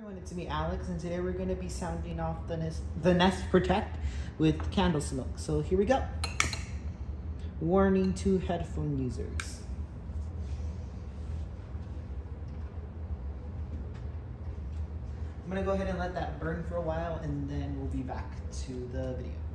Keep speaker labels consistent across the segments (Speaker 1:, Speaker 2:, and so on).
Speaker 1: everyone, it's me Alex and today we're going to be sounding off the Nest, the Nest Protect with candle smoke. So here we go. Warning to headphone users. I'm going to go ahead and let that burn for a while and then we'll be back to the video.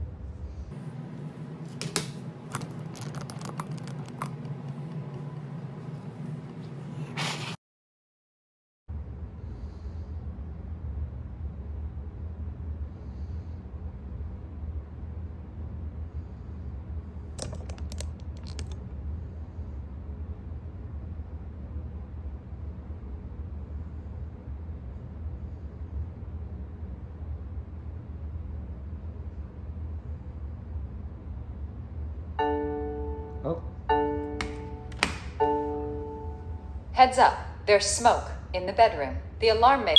Speaker 2: Heads up, there's smoke in the bedroom. The alarm may.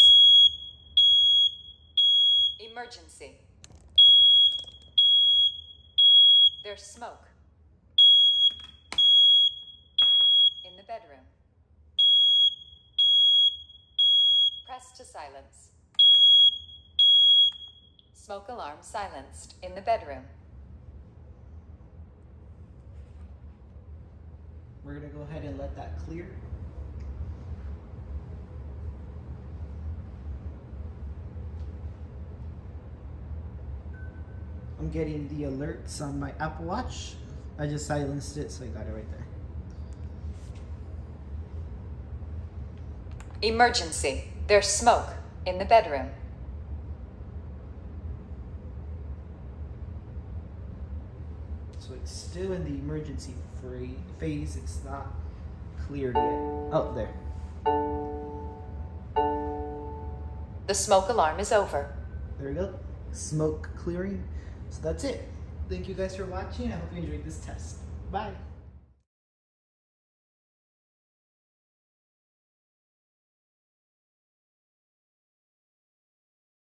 Speaker 2: Emergency. There's smoke in the bedroom. Press to silence. Smoke alarm silenced in the bedroom.
Speaker 1: We're gonna go ahead and let that clear. I'm getting the alerts on my Apple Watch. I just silenced it, so I got it right there.
Speaker 2: Emergency. There's smoke in the bedroom.
Speaker 1: So it's still in the emergency free phase. It's not cleared yet. Oh, there.
Speaker 2: The smoke alarm is over.
Speaker 1: There we go. Smoke clearing. So that's it. Thank you guys for watching. I hope you enjoyed this test. Bye.